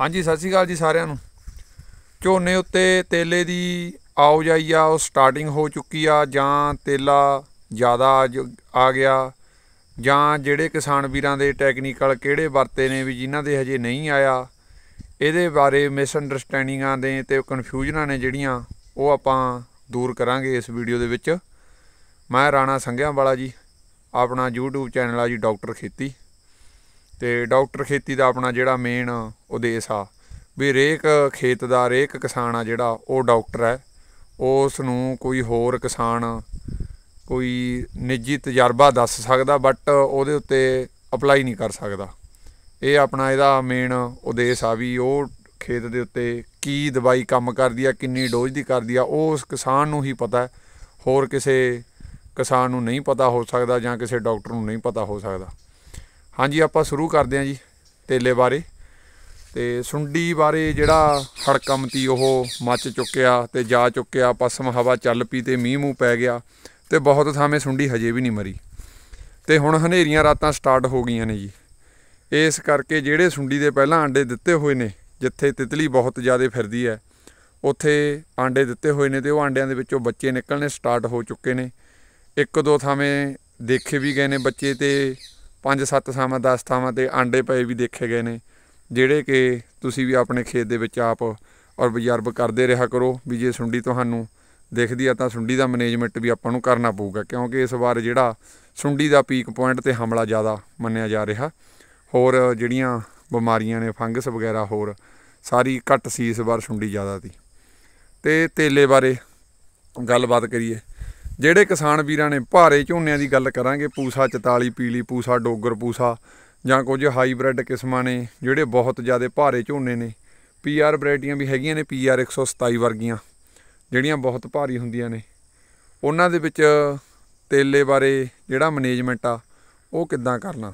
ਹਾਂਜੀ, ਸਤਿ ਸ਼੍ਰੀ ਅਕਾਲ ਜੀ ਸਾਰਿਆਂ ਨੂੰ। ਝੋਨੇ ਉੱਤੇ ਤੇਲੇ ਦੀ ਆਉ ਜਾਈ ਆ, ਉਹ ਸਟਾਰਟਿੰਗ ਹੋ ਚੁੱਕੀ ਆ, ਜਾਂ ਤੇਲਾ ਜ਼ਿਆਦਾ ਜ- ਆ ਗਿਆ, ਜਾਂ ਜਿਹੜੇ ਕਿਸਾਨ ਵੀਰਾਂ ਦੇ ਟੈਕਨੀਕਲ ਕਿਹੜੇ ਵਰਤੇ ਨੇ ਵੀ ਜਿਨ੍ਹਾਂ ਦੇ ਹਜੇ ਨਹੀਂ ਆਇਆ, ਇਹਦੇ ਬਾਰੇ ਮਿਸ ਅੰਡਰਸਟੈਂਡਿੰਗਾਂ ਦੇ ਤੇ ਕਨਫਿਊਜ਼ਨਾਂ ਨੇ ਜਿਹੜੀਆਂ, ਉਹ ਆਪਾਂ ਦੂਰ ਕਰਾਂਗੇ ਇਸ ਵੀਡੀਓ ਦੇ ਵਿੱਚ। ਮੈਂ ਰਾਣਾ ਸੰਘਿਆਂ ਵਾਲਾ ਜੀ, ਆਪਣਾ YouTube ਚੈਨਲ ਆ ਜੀ, ਡਾਕਟਰ ਖੇਤੀ। ਤੇ ਡਾਕਟਰ ਖੇਤੀ ਦਾ ਆਪਣਾ ਜਿਹੜਾ ਮੇਨ ਉਦੇਸ਼ ਆ, ਵੀ ਰੇਕ ਖੇਤ ਦਾ ਰੇਕ ਕਿਸਾਨ ਆ ਜਿਹੜਾ, ਉਹ ਡਾਕਟਰ ਹੈ। ਉਸ ਨੂੰ ਕੋਈ ਹੋਰ ਕਿਸਾਨ, ਕੋਈ ਨਿੱਜੀ ਤਜਰਬਾ ਦੱਸ ਸਕਦਾ ਬਟ ਉਹਦੇ ਉੱਤੇ ਅਪਲਾਈ ਨਹੀਂ ਕਰ ਸਕਦਾ। ਇਹ ਆਪਣਾ ਇਹਦਾ ਮੇਨ ਉਦੇਸ਼ ਆ ਵੀ ਉਹ ਖੇਤ ਦੇ ਉੱਤੇ ਕੀ ਦਵਾਈ ਕੰਮ ਕਰਦੀ ਆ, ਕਿੰਨੀ ਡੋਜ਼ ਦੀ ਕਰਦੀ ਆ, ਉਹ ਉਸ ਕਿਸਾਨ ਨੂੰ ਹੀ ਪਤਾ ਹੈ। ਹੋਰ ਕਿਸੇ ਕਿਸਾਨ ਨੂੰ ਨਹੀਂ ਪਤਾ ਹੋ ਸਕਦਾ ਜਾਂ ਕਿਸੇ ਡਾਕਟਰ ਨੂੰ ਨਹੀਂ ਪਤਾ ਹੋ ਸਕਦਾ। ਹਾਂਜੀ, ਆਪਾਂ ਸ਼ੁਰੂ ਕਰਦੇ ਹਾਂ ਜੀ, ਤੇਲੇ ਬਾਰੇ। ਤੇ ਸੁੰਡੀ ਬਾਰੇ ਜਿਹੜਾ ਹੜਕੰਮਤੀ ਉਹ ਮੱਚ ਚੁੱਕਿਆ ਤੇ ਜਾ ਚੁੱਕਿਆ, ਪਸਮ ਹਵਾ ਚੱਲ ਪਈ ਤੇ ਮੀਂਹ ਮੂੰਹ ਪੈ ਗਿਆ ਤੇ ਬਹੁਤ ਥਾਵੇਂ ਸੁੰਡੀ ਹਜੇ ਵੀ ਨਹੀਂ ਮਰੀ। ਤੇ ਹੁਣ ਹਨੇਰੀਆਂ ਰਾਤਾਂ ਸਟਾਰਟ ਹੋ ਗਈਆਂ ਨੇ ਜੀ। ਇਸ ਕਰਕੇ ਜਿਹੜੇ ਸੁੰਡੀ ਦੇ ਪਹਿਲਾਂ ਆਂਡੇ ਦਿੱਤੇ ਹੋਏ ਨੇ, ਜਿੱਥੇ ਤਿਤਲੀ ਬਹੁਤ ਜ਼ਿਆਦਾ ਫਿਰਦੀ ਹੈ, ਉੱਥੇ ਆਂਡੇ ਦਿੱਤੇ ਹੋਏ ਨੇ ਤੇ ਉਹ ਆਂਡਿਆਂ ਦੇ ਵਿੱਚੋਂ ਬੱਚੇ ਨਿਕਲਣੇ ਸਟਾਰਟ ਹੋ ਚੁੱਕੇ ਨੇ। ਇੱਕ ਦੋ ਥਾਵੇਂ ਦੇਖੇ ਵੀ ਗਏ ਨੇ ਬੱਚੇ ਤੇ ਪੰਜ ਸੱਤ ਥਾਵਾਂ 10 ਥਾਵਾਂ ਤੇ ਆਂਡੇ ਪਏ ਵੀ ਦੇਖੇ ਗਏ ਨੇ, ਜਿਹੜੇ ਕਿ ਤੁਸੀਂ ਵੀ ਆਪਣੇ ਖੇਤ ਦੇ ਵਿੱਚ ਆਪ ਔਰ ਔਬਜ਼ਰਵ ਕਰਦੇ ਰਿਹਾ ਕਰੋ ਵੀ ਜੇ ਸੁੰਡੀ ਤੁਹਾਨੂੰ ਦਿਖਦੀ ਆ ਤਾਂ ਸੁੰਡੀ ਦਾ ਮੈਨੇਜਮੈਂਟ ਵੀ ਆਪਾਂ ਨੂੰ ਕਰਨਾ ਪਊਗਾ, ਕਿਉਂਕਿ ਇਸ ਵਾਰ ਜਿਹੜਾ ਸੁੰਡੀ ਦਾ ਪੀਕ ਪੁਆਇੰਟ ਤੇ ਹਮਲਾ ਜ਼ਿਆਦਾ ਮੰਨਿਆ ਜਾ ਰਿਹਾ। ਹੋਰ ਜਿਹੜੀਆਂ ਬਿਮਾਰੀਆਂ ਨੇ, ਫੰਗਸ ਵਗੈਰਾ ਹੋਰ, ਸਾਰੀ ਘੱਟ ਸੀ ਇਸ ਵਾਰ ਸੁੰਡੀ ਜ਼ਿਆਦਾ ਸੀ ਤੇ ਤੇਲੇ ਬਾਰੇ ਗੱਲਬਾਤ ਕਰੀਏ। ਜਿਹੜੇ ਕਿਸਾਨ ਵੀਰਾਂ ਨੇ ਭਾਰੇ ਝੋਨਿਆਂ ਦੀ ਗੱਲ ਕਰਾਂਗੇ, ਪੂਸਾ 44 ਪੀਲੀ ਪੂਸਾ, ਡੋਗਰ ਪੂਸਾ ਜਾਂ ਕੁਝ ਹਾਈਬ੍ਰਿਡ ਕਿਸਮਾਂ ਨੇ ਜਿਹੜੇ ਬਹੁਤ ਜ਼ਿਆਦਾ ਭਾਰੇ ਝੋਨੇ ਨੇ ਪੀਆਰ ਵੈਰਾਈਟੀਆਂ ਵੀ ਹੈਗੀਆਂ ਨੇ ਪੀਆਰ 127 ਵਰਗੀਆਂ, ਜਿਹੜੀਆਂ ਬਹੁਤ ਭਾਰੀ ਹੁੰਦੀਆਂ ਨੇ। ਉਹਨਾਂ ਦੇ ਵਿੱਚ ਤੇਲੇ ਬਾਰੇ ਜਿਹੜਾ ਮੈਨੇਜਮੈਂਟ ਆ, ਉਹ ਕਿੱਦਾਂ ਕਰਨਾ?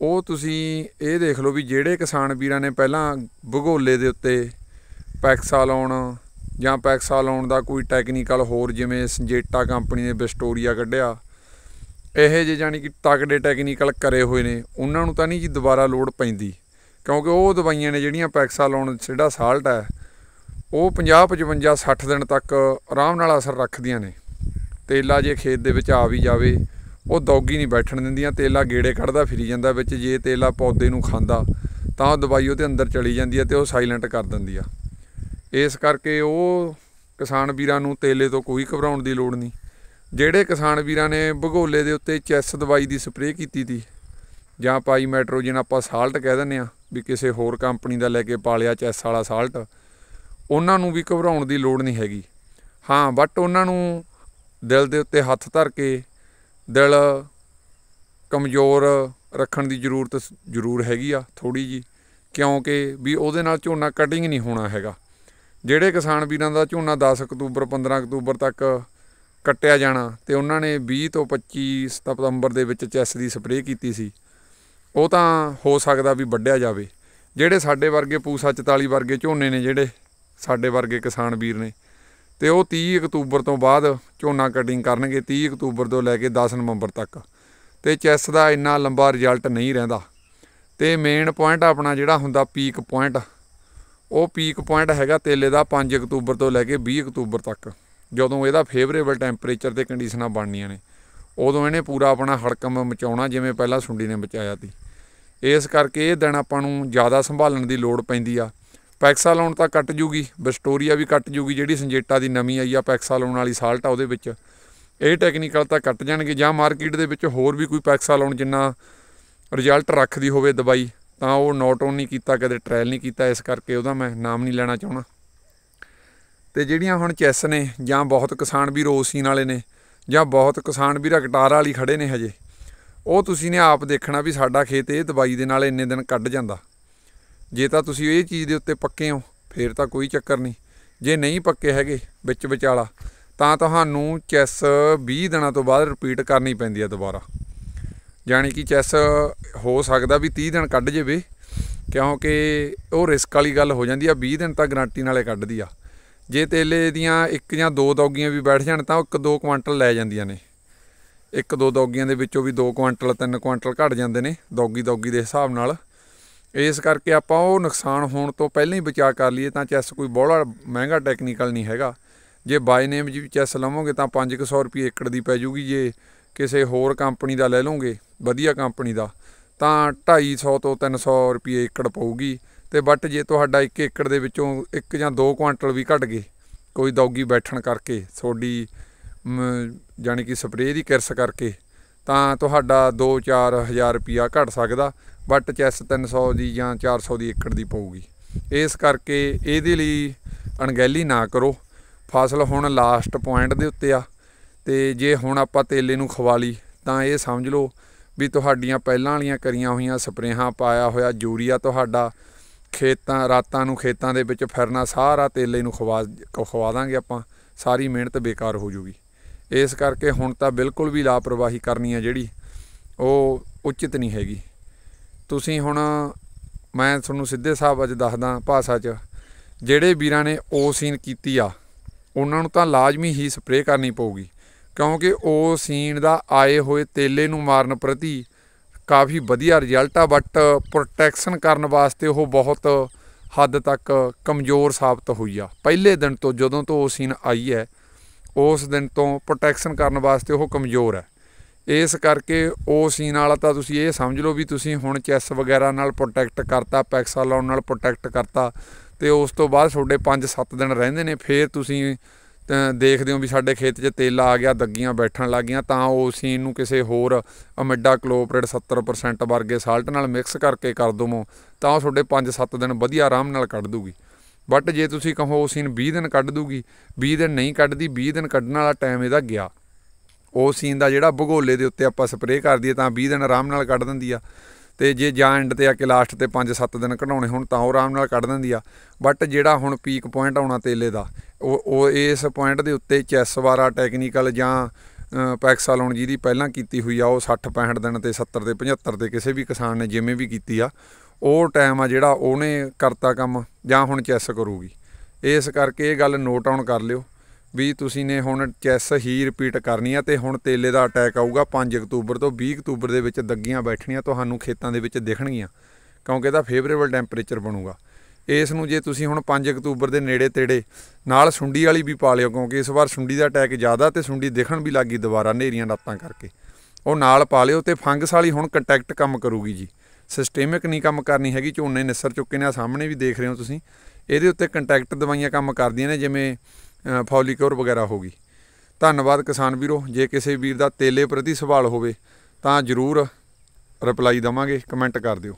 ਉਹ ਤੁਸੀਂ ਇਹ ਦੇਖ ਲਓ ਵੀ ਜਿਹੜੇ ਕਿਸਾਨ ਵੀਰਾਂ ਨੇ ਪਹਿਲਾਂ ਭਗੋਲੇ ਦੇ ਉੱਤੇ ਪੈਕਸਾ ਲਾਉਣ ਜਾਂ ਪੈਕਸਾ ਲਾਉਣ ਦਾ ਕੋਈ ਟੈਕਨੀਕਲ ਹੋਰ ਜਿਵੇਂ ਸੰਜੇਟਾ ਕੰਪਨੀ ਨੇ ਵਿਸਟੋਰੀਆ ਕੱਢਿਆ, ਇਹ ਜੇ ਜਾਨੀ ਕਿ ਤਕੜੇ ਟੈਕਨੀਕਲ ਕਰੇ ਹੋਏ ਨੇ, ਉਹਨਾਂ ਨੂੰ ਤਾਂ ਨਹੀਂ ਜੀ ਦੁਬਾਰਾ ਲੋੜ ਪੈਂਦੀ। ਕਿਉਂਕਿ ਉਹ ਦਵਾਈਆਂ ਨੇ ਜਿਹੜੀਆਂ ਪੈਕਸਾ ਲਾਉਣ ਜਿਹੜਾ ਸਾਲਟ ਹੈ, ਉਹ 50 55 60 ਦਿਨ ਤੱਕ ਆਰਾਮ ਨਾਲ ਅਸਰ ਰੱਖਦੀਆਂ ਨੇ। ਤੇਲਾ ਜੇ ਖੇਤ ਦੇ ਵਿੱਚ ਆ ਵੀ ਜਾਵੇ, ਉਹ ਦੌਗੀ ਨਹੀਂ ਬੈਠਣ ਦਿੰਦੀਆਂ, ਤੇਲਾ ਗੇੜੇ ਕੱਢਦਾ, ਫਿਰੀ ਜਾਂਦਾ ਵਿੱਚ, ਜੇ ਤੇਲਾ ਪੌਦੇ ਨੂੰ ਖਾਂਦਾ, ਤਾਂ ਉਹ ਦਵਾਈ ਉਹਦੇ ਅੰਦਰ ਚਲੀ ਜਾਂਦੀ ਹੈ ਤੇ ਉਹ ਸਾਇਲੈਂਟ ਕਰ ਦਿੰਦੀ ਆ। ਇਸ ਕਰਕੇ ਉਹ ਕਿਸਾਨ ਵੀਰਾਂ ਨੂੰ ਤੇਲੇ ਤੋਂ ਕੋਈ ਘਬਰਾਉਣ ਦੀ ਲੋੜ ਨਹੀਂ। ਜਿਹੜੇ ਕਿਸਾਨ ਵੀਰਾਂ ਨੇ ਭਗੋਲੇ ਦੇ ਉੱਤੇ ਚੈਸ ਦਵਾਈ ਦੀ ਸਪਰੇਅ ਕੀਤੀ ਤੀ, ਜਾਂ ਪਾਈ ਮੈਟਰੋਜਨ ਆਪਾਂ ਸਾਲਟ ਕਹਿ ਦਿੰਦੇ ਆ ਵੀ ਕਿਸੇ ਹੋਰ ਕੰਪਨੀ ਦਾ ਲੈ ਕੇ ਪਾਲਿਆ ਚੈਸ ਵਾਲਾ ਸਾਲਟ, ਉਹਨਾਂ ਨੂੰ ਵੀ ਘਬਰਾਉਣ ਦੀ ਲੋੜ ਨਹੀਂ ਹੈਗੀ। ਹਾਂ ਬਟ ਉਹਨਾਂ ਨੂੰ ਦਿਲ ਦੇ ਉੱਤੇ ਹੱਥ ਧਰ ਕੇ ਦਿਲ ਕਮਜ਼ੋਰ ਰੱਖਣ ਦੀ ਜ਼ਰੂਰਤ ਜ਼ਰੂਰ ਹੈਗੀ ਆ ਥੋੜੀ ਜੀ ਕਿਉਂਕਿ ਵੀ ਉਹਦੇ ਨਾਲ ਝੋਨਾ ਕਟਿੰਗ ਨਹੀਂ ਹੋਣਾ ਹੈਗਾ। ਜਿਹੜੇ ਕਿਸਾਨ ਵੀਰਾਂ ਦਾ ਝੋਨਾ 10 ਅਕਤੂਬਰ 15 ਅਕਤੂਬਰ ਤੱਕ ਕੱਟਿਆ ਜਾਣਾ ਤੇ ਉਹਨਾਂ ਨੇ 20 ਤੋਂ 25 ਸਤੰਬਰ ਦੇ ਵਿੱਚ ਚੈਸ ਦੀ ਸਪਰੇਅ ਕੀਤੀ ਸੀ, ਉਹ ਤਾਂ ਹੋ ਸਕਦਾ ਵੀ ਵੱਢਿਆ ਜਾਵੇ। ਜਿਹੜੇ ਸਾਡੇ ਵਰਗੇ ਪੂਸਾ 44 ਵਰਗੇ ਝੋਨੇ ਨੇ ਜਿਹੜੇ ਸਾਡੇ ਵਰਗੇ ਕਿਸਾਨ ਵੀਰ ਨੇ, ਤੇ ਉਹ 30 ਅਕਤੂਬਰ ਤੋਂ ਬਾਅਦ ਝੋਨਾ ਕਟਿੰਗ ਕਰਨਗੇ 30 ਅਕਤੂਬਰ ਤੋਂ ਲੈ ਕੇ 10 ਨਵੰਬਰ ਤੱਕ। ਤੇ ਚੈਸ ਦਾ ਇੰਨਾ ਲੰਬਾ ਰਿਜ਼ਲਟ ਨਹੀਂ ਰਹਿੰਦਾ। ਤੇ ਮੇਨ ਪੁਆਇੰਟ ਆਪਣਾ ਜਿਹੜਾ ਹੁੰਦਾ ਪੀਕ ਪੁਆਇੰਟ ਉਹ ਪੀਕ ਪੁਆਇੰਟ ਹੈਗਾ ਤੇਲੇ ਦਾ 5 ਅਕਤੂਬਰ ਤੋਂ ਲੈ ਕੇ 20 ਅਕਤੂਬਰ ਤੱਕ। ਜਦੋਂ ਇਹਦਾ ਫੇਵਰੇਬਲ ਟੈਂਪਰੇਚਰ ਤੇ ਕੰਡੀਸ਼ਨਾਂ ਬਣਨੀਆਂ ਨੇ, ਉਦੋਂ ਇਹਨੇ ਪੂਰਾ ਆਪਣਾ ਹੜਕਮ ਮਚਾਉਣਾ ਜਿਵੇਂ ਪਹਿਲਾਂ ਸੁੰਡੀ ਨੇ ਮਚਾਇਆ ਸੀ। ਇਸ ਕਰਕੇ ਇਹ ਦਿਨ ਆਪਾਂ ਨੂੰ ਜ਼ਿਆਦਾ ਸੰਭਾਲਣ ਦੀ ਲੋੜ ਪੈਂਦੀ ਆ। ਪੈਕਸਾ ਲਾਉਣ ਤਾਂ ਕੱਟ ਜੂਗੀ ਵਿਸਟੋਰੀਆ ਵੀ ਕੱਟ ਜੂਗੀ, ਜਿਹੜੀ ਸੰਜੇਟਾ ਦੀ ਨਵੀਂ ਆਈ ਆ ਪੈਕਸਾ ਲਾਉਣ ਵਾਲੀ ਸਾਲਟ ਆ ਉਹਦੇ ਵਿੱਚ। ਇਹ ਟੈਕਨੀਕਲ ਤਾਂ ਕੱਟ ਜਾਣਗੇ ਜਾਂ ਮਾਰਕੀਟ ਦੇ ਵਿੱਚ ਹੋਰ ਵੀ ਕੋਈ ਪੈਕਸਾ ਲਾਉਣ ਜਿੰਨਾ ਰਿਜ਼ਲਟ ਰੱਖਦੀ ਹੋਵੇ ਦਵਾਈ। ਤਾਂ ਉਹ ਨੋਟ ਓਨ ਨਹੀਂ ਕੀਤਾ, ਕਦੇ ਟ੍ਰਾਇਲ ਨਹੀਂ ਕੀਤਾ, ਇਸ ਕਰਕੇ ਉਹਦਾ ਮੈਂ ਨਾਮ ਨਹੀਂ ਲੈਣਾ ਚਾਹਣਾ ਤੇ ਜਿਹੜੀਆਂ ਹੁਣ ਚੈਸ ਨੇ, ਜਾਂ ਬਹੁਤ ਕਿਸਾਨ ਵੀ ਰੋਸੀਨ ਵਾਲੇ ਨੇ, ਜਾਂ ਬਹੁਤ ਕਿਸਾਨ ਵੀਰ ਅਕਟਾਰ ਵਾਲੀ ਖੜੇ ਨੇ ਹਜੇ, ਉਹ ਤੁਸੀਂ ਨੇ ਆਪ ਦੇਖਣਾ ਵੀ ਸਾਡਾ ਖੇਤ ਇਹ ਦਵਾਈ ਦੇ ਨਾਲ ਇੰਨੇ ਦਿਨ ਕੱਢ ਜਾਂਦਾ। ਜੇ ਤਾਂ ਤੁਸੀਂ ਇਹ ਚੀਜ਼ ਦੇ ਉੱਤੇ ਪੱਕੇ ਹੋ, ਫੇਰ ਤਾਂ ਕੋਈ ਚੱਕਰ ਨਹੀਂ। ਜੇ ਨਹੀਂ ਪੱਕੇ ਹੈਗੇ ਵਿੱਚ ਵਿਚਾਲਾ, ਤਾਂ ਤੁਹਾਨੂੰ ਚੈਸ 20 ਦਿਨਾਂ ਤੋਂ ਬਾਅਦ ਰਿਪੀਟ ਕਰਨੀ ਪੈਂਦੀ ਹੈ ਦੁਬਾਰਾ। ਜਾਣੀ ਕਿ ਚੈਸ ਹੋ ਸਕਦਾ ਵੀ 30 ਦਿਨ ਕੱਢ ਜਾਵੇ, ਕਿਉਂਕਿ ਉਹ ਰਿਸਕ ਵਾਲੀ ਗੱਲ ਹੋ ਜਾਂਦੀ ਆ 20 ਦਿਨ ਤਾਂ ਗਰੰਟੀ ਨਾਲੇ ਕੱਢਦੀ ਆ। ਜੇ ਤੇਲੇ ਦੀਆਂ ਇੱਕ ਜਾਂ ਦੋ ਦੌਗੀਆਂ ਵੀ ਬੈਠ ਜਾਣ ਤਾਂ ਉਹ ਇੱਕ ਦੋ ਕੁਆਂਟਲ ਲੈ ਜਾਂਦੀਆਂ ਨੇ। ਇੱਕ ਦੋ ਦੌਗੀਆਂ ਦੇ ਵਿੱਚੋਂ ਵੀ ਦੋ ਕੁਆਂਟਲ, ਤਿੰਨ ਕੁਆਂਟਲ ਘਟ ਜਾਂਦੇ ਨੇ ਦੌਗੀ ਦੌਗੀ ਦੇ ਹਿਸਾਬ ਨਾਲ। ਇਸ ਕਰਕੇ ਆਪਾਂ ਉਹ ਨੁਕਸਾਨ ਹੋਣ ਤੋਂ ਪਹਿਲਾਂ ਹੀ ਬਚਾ ਕਰ ਲਈਏ ਤਾਂ ਚੈਸ ਕੋਈ ਬੋਲਾ ਮਹਿੰਗਾ ਟੈਕਨੀਕਲ ਨਹੀਂ ਹੈਗਾ। ਜੇ ਬਾਈ ਨੇਮ ਜੀ ਚੈਸ ਲਵੋਗੇ ਤਾਂ 500 ਰੁਪਏ ਏਕੜ ਦੀ ਪੈ ਜੂਗੀ, ਜੇ ਕਿਸੇ ਹੋਰ ਕੰਪਨੀ ਦਾ ਲੈ ਲਓਗੇ। ਵਧੀਆ ਕੰਪਨੀ ਦਾ, ਤਾਂ 250 ਤੋਂ 300 ਰੁਪਏ ਏਕੜ ਪਊਗੀ, ਤੇ ਬਟ ਜੇ ਤੁਹਾਡਾ 1 ਏਕੜ ਦੇ ਵਿੱਚੋਂ 1 ਜਾਂ 2 ਕੁਆਂਟਲ ਵੀ ਘਟ ਗਏ, ਕੋਈ ਦੌਗੀ ਬੈਠਣ ਕਰਕੇ, ਤੁਹਾਡੀ ਜਾਨੀ ਕਿ ਸਪਰੇਅ ਦੀ ਕਿਰਸ ਕਰਕੇ, ਤਾਂ ਤੁਹਾਡਾ 2-4 ਹਜ਼ਾਰ ਰੁਪਿਆ ਘਟ ਸਕਦਾ ਬਟ ਚੈਸ 300 ਦੀ ਜਾਂ 400 ਦੀ ਏਕੜ ਦੀ ਪਊਗੀ। ਇਸ ਕਰਕੇ ਇਹਦੇ ਲਈ ਅਣਗਹਿਲੀ ਨਾ ਕਰੋ, ਫਸਲ ਹੁਣ ਲਾਸਟ ਪੁਆਇੰਟ ਦੇ ਉੱਤੇ ਆ, ਤੇ ਜੇ ਹੁਣ ਆਪਾਂ ਤੇਲੇ ਨੂੰ ਖਵਾ ਲਈ, ਤਾਂ ਇਹ ਸਮਝ ਲਓ ਵੀ ਤੁਹਾਡੀਆਂ ਪਹਿਲਾਂ ਵਾਲੀਆਂ ਕਰੀਆਂ ਹੋਈਆਂ ਸਪਰੇਹਾਂ ਪਾਇਆ ਹੋਇਆ ਯੂਰੀਆ ਤੁਹਾਡਾ, ਖੇਤਾਂ, ਰਾਤਾਂ ਨੂੰ ਖੇਤਾਂ ਦੇ ਵਿੱਚ ਫਿਰਨਾ, ਸਾਰਾ ਤੇਲੇ ਨੂੰ ਖਵਾ ਖਵਾ ਦਾਂਗੇ ਆਪਾਂ, ਸਾਰੀ ਮਿਹਨਤ ਬੇਕਾਰ ਹੋ ਜੂਗੀ। ਇਸ ਕਰਕੇ ਹੁਣ ਤਾਂ ਬਿਲਕੁਲ ਵੀ ਲਾਪਰਵਾਹੀ ਕਰਨੀ ਆ ਜਿਹੜੀ, ਉਹ ਉਚਿਤ ਨਹੀਂ ਹੈਗੀ। ਤੁਸੀਂ ਹੁਣ, ਮੈਂ ਤੁਹਾਨੂੰ ਸਿੱਧੇ ਸਾਹਿਬ ਅੱਜ ਦੱਸਦਾ ਭਾਸ਼ਾ 'ਚ, ਜਿਹੜੇ ਵੀਰਾਂ ਨੇ ਓਸੀਨ ਕੀਤੀ ਆ, ਉਹਨਾਂ ਨੂੰ ਤਾਂ ਲਾਜ਼ਮੀ ਹੀ ਸਪਰੇਅ ਕਰਨੀ ਪਊਗੀ। ਕਿਉਂਕਿ ਉਹ ਸੀਨ ਦਾ ਆਏ ਹੋਏ ਤੇਲੇ ਨੂੰ ਮਾਰਨ ਪ੍ਰਤੀ ਕਾਫੀ ਵਧੀਆ ਰਿਜ਼ਲਟ ਆ ਬਟ ਪ੍ਰੋਟੈਕਸ਼ਨ ਕਰਨ ਵਾਸਤੇ ਉਹ ਬਹੁਤ ਹੱਦ ਤੱਕ ਕਮਜ਼ੋਰ ਸਾਬਤ ਹੋਈ ਆ। ਪਹਿਲੇ ਦਿਨ ਤੋਂ ਜਦੋਂ ਤੋਂ ਉਹ ਸੀਨ ਆਈ ਹੈ, ਉਸ ਦਿਨ ਤੋਂ ਪ੍ਰੋਟੈਕਸ਼ਨ ਕਰਨ ਵਾਸਤੇ ਉਹ ਕਮਜ਼ੋਰ ਹੈ। ਇਸ ਕਰਕੇ ਉਹ ਸੀਨ ਵਾਲਾ ਤਾਂ ਤੁਸੀਂ ਇਹ ਸਮਝ ਲਓ ਵੀ ਤੁਸੀਂ ਹੁਣ ਚੈਸ ਵਗੈਰਾ ਨਾਲ ਪ੍ਰੋਟੈਕਟ ਕਰਤਾ, ਪੈਕਸਾ ਲਾਉਣ ਨਾਲ ਪ੍ਰੋਟੈਕਟ ਕਰਤਾ, ਤੇ ਉਸ ਤੋਂ ਬਾਅਦ ਤੁਹਾਡੇ 5-7 ਦਿਨ ਰਹਿੰਦੇ ਨੇ, ਫਿਰ ਤੁਸੀਂ ਦੇਖਦੇ ਹੋ ਵੀ ਸਾਡੇ ਖੇਤ 'ਚ ਤੇਲਾ ਆ ਗਿਆ, ਦੱਗੀਆਂ ਬੈਠਣ ਲੱਗ ਗਈਆਂ ਤਾਂ ਉਹ ਸੀਨ ਨੂੰ ਕਿਸੇ ਹੋਰ ਅਮਿਡਾ ਕਲੋਪਰੇਟ 70% ਵਰਗੇ ਸਾਲਟ ਨਾਲ ਮਿਕਸ ਕਰਕੇ ਕਰ ਦਵੋ, ਤਾਂ ਉਹ ਤੁਹਾਡੇ 5-7 ਦਿਨ ਵਧੀਆ ਆਰਾਮ ਨਾਲ ਕੱਢ ਦੂਗੀ। ਬਟ ਜੇ ਤੁਸੀਂ ਕਹੋ ਉਹ ਸੀਨ 20 ਦਿਨ ਕੱਢ ਦੂਗੀ 20 ਦਿਨ ਨਹੀਂ ਕੱਢਦੀ 20 ਦਿਨ ਕੱਢਣ ਵਾਲਾ ਟਾਈਮ ਇਹਦਾ ਗਿਆ। ਉਹ ਸੀਨ ਦਾ ਜਿਹੜਾ ਭਗੋਲੇ ਦੇ ਉੱਤੇ ਆਪਾਂ ਸਪਰੇਅ ਕਰ ਦਈਏ, ਤਾਂ 20 ਦਿਨ ਆਰਾਮ ਨਾਲ ਕੱਢ ਦਿੰਦੀ ਆ। ਤੇ ਜੇ ਜਾਂ ਐਂਡ ਤੇ ਆ ਕੇ ਲਾਸਟ ਤੇ 5-7 ਦਿਨ ਕਢਾਉਣੇ ਹੁਣ, ਤਾਂ ਉਹ ਆਰਾਮ ਨਾਲ ਕੱਢ ਦਿੰਦੀ ਆ। ਬਟ ਜਿਹੜਾ ਹੁਣ ਪੀਕ ਪੁਆਇੰਟ ਆਉਣਾ ਤੇਲੇ ਦਾ ਉਹ ਉਹ ਇਸ ਪੁਆਇੰਟ ਦੇ ਉੱਤੇ ਚੈਸ ਵਾਰਾ ਟੈਕਨੀਕਲ ਜਾਂ ਪੈਕਸਾ ਜਿਹਦੀ ਪਹਿਲਾਂ ਕੀਤੀ ਹੋਈ ਆ, ਉਹ 60 65 ਦਿਨ ਤੇ 70 ਤੇ 75 ਤੇ ਕਿਸੇ ਵੀ ਕਿਸਾਨ ਨੇ ਜਿਵੇਂ ਵੀ ਕੀਤੀ ਆ, ਉਹ ਟਾਈਮ ਆ ਜਿਹੜਾ ਉਹਨੇ ਕਰਤਾ ਕੰਮ ਜਾਂ ਹੁਣ ਚੈਸ ਕਰੂਗੀ। ਇਸ ਕਰਕੇ ਇਹ ਗੱਲ ਨੋਟ ਆਉਣ ਕਰ ਲਿਓ ਵੀ ਤੁਸੀਂ ਨੇ ਹੁਣ ਚੈਸ ਹੀ ਰਿਪੀਟ ਕਰਨੀ ਆ ਤੇ ਹੁਣ ਤੇਲੇ ਦਾ ਅਟੈਕ ਆਊਗਾ 5 ਅਕਤੂਬਰ ਤੋਂ 20 ਅਕਤੂਬਰ ਦੇ ਵਿੱਚ ਦੱਗੀਆਂ ਬੈਠਣੀਆਂ, ਤੁਹਾਨੂੰ ਖੇਤਾਂ ਦੇ ਵਿੱਚ ਦਿਖਣਗੀਆਂ ਕਿਉਂਕਿ ਇਹਦਾ ਫੇਵਰੇਬਲ ਟੈਂਪਰੇਚਰ ਬਣੂਗਾ। ਇਸ ਨੂੰ ਜੇ ਤੁਸੀਂ ਹੁਣ 5 ਅਕਤੂਬਰ ਦੇ ਨੇੜੇ ਤੇੜੇ ਨਾਲ ਸੁੰਡੀ ਵਾਲੀ ਵੀ ਪਾ ਲਿਓ, ਕਿਉਂਕਿ ਇਸ ਵਾਰ ਸੁੰਡੀ ਦਾ ਅਟੈਕ ਜ਼ਿਆਦਾ ਤੇ ਸੁੰਡੀ ਦਿਖਣ ਵੀ ਲੱਗੀ ਦੁਬਾਰਾ ਨੇਰੀਆਂ ਰਾਤਾਂ ਕਰਕੇ। ਉਹ ਨਾਲ ਪਾ ਲਿਓ ਤੇ ਫੰਗਸ ਵਾਲੀ ਹੁਣ ਕੰਟੈਕਟ ਕੰਮ ਕਰੂਗੀ ਜੀ। ਸਿਸਟੇਮਿਕ ਨਹੀਂ ਕੰਮ ਕਰਨੀ ਹੈਗੀ, ਝੋਨੇ ਨਿਸਰ ਚੁੱਕੇ ਨੇ ਆ ਸਾਹਮਣੇ ਵੀ ਦੇਖ ਰਹੇ ਹੋ ਤੁਸੀਂ। ਇਹਦੇ ਉੱਤੇ ਕੰਟੈਕਟ ਦਵਾਈਆਂ ਕੰਮ ਕਰਦੀਆਂ ਨੇ, ਜਿਵੇਂ ਫੌਲੀਕੋਰ ਵਗੈਰਾ ਹੋ ਗਈ। ਧੰਨਵਾਦ ਕਿਸਾਨ ਵੀਰੋ, ਜੇ ਕਿਸੇ ਵੀਰ ਦਾ ਤੇਲੇ ਪ੍ਰਤੀ ਸਵਾਲ ਹੋਵੇ ਤਾਂ ਜਰੂਰ ਰਿਪਲਾਈ ਦਵਾਂਗੇ ਕਮੈਂਟ ਕਰ ਦਿਓ।